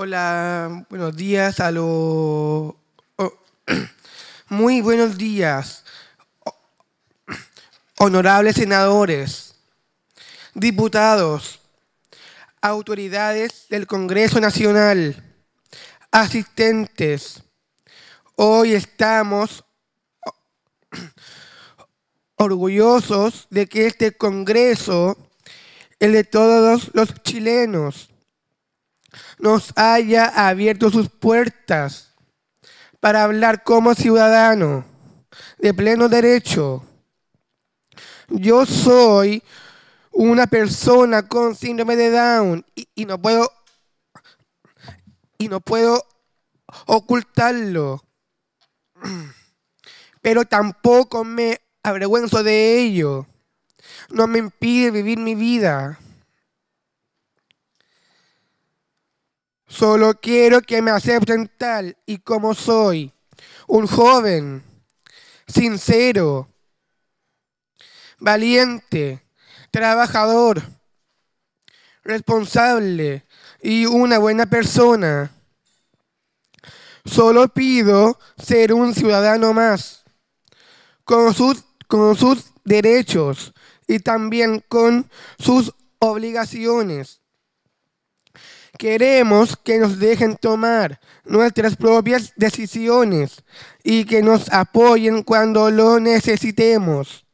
Hola, buenos días a los... muy buenos días, honorables senadores, diputados, autoridades del Congreso Nacional, asistentes. Hoy estamos orgullosos de que este Congreso, el de todos los chilenos, nos haya abierto sus puertas para hablar como ciudadano de pleno derecho. Yo soy una persona con síndrome de Down y, no puedo y no puedo ocultarlo. Pero tampoco me avergüenzo de ello. No me impide vivir mi vida. Solo quiero que me acepten tal y como soy. Un joven, sincero, valiente, trabajador, responsable y una buena persona. Solo pido ser un ciudadano más, con sus, con sus derechos y también con sus obligaciones. Queremos que nos dejen tomar nuestras propias decisiones y que nos apoyen cuando lo necesitemos.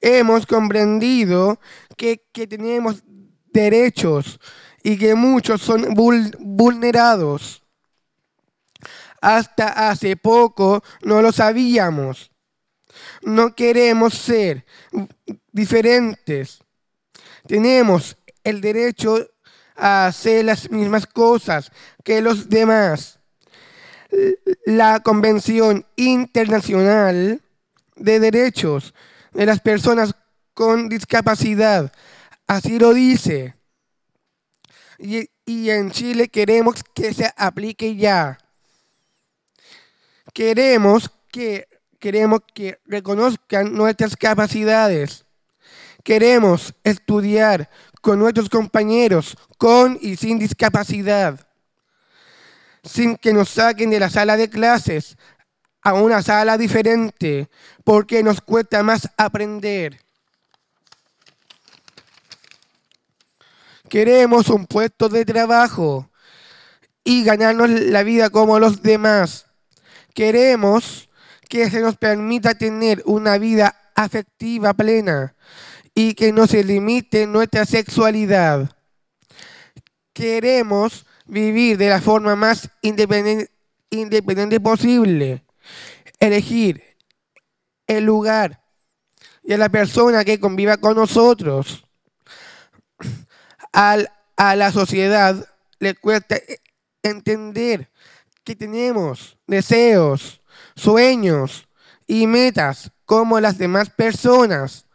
Hemos comprendido que, que tenemos derechos y que muchos son vulnerados. Hasta hace poco no lo sabíamos. No queremos ser diferentes. Tenemos el derecho hacer las mismas cosas que los demás. La Convención Internacional de Derechos de las Personas con Discapacidad así lo dice. Y, y en Chile queremos que se aplique ya. Queremos que, queremos que reconozcan nuestras capacidades. Queremos estudiar con nuestros compañeros con y sin discapacidad, sin que nos saquen de la sala de clases a una sala diferente, porque nos cuesta más aprender. Queremos un puesto de trabajo y ganarnos la vida como los demás. Queremos que se nos permita tener una vida afectiva plena y que no se limite nuestra sexualidad. Queremos vivir de la forma más independiente, posible, elegir el lugar y a la persona que conviva con nosotros. Al, a la sociedad le cuesta entender que tenemos deseos, sueños y metas como las demás personas.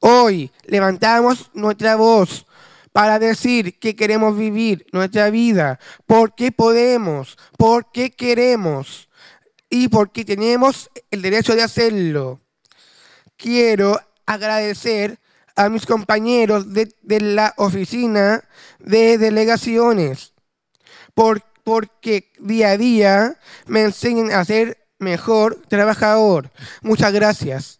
Hoy levantamos nuestra voz para decir que queremos vivir nuestra vida, porque podemos, porque queremos y porque tenemos el derecho de hacerlo. Quiero agradecer a mis compañeros de, la oficina de delegaciones por, porque día a día me enseñan a ser mejor trabajador. Muchas gracias.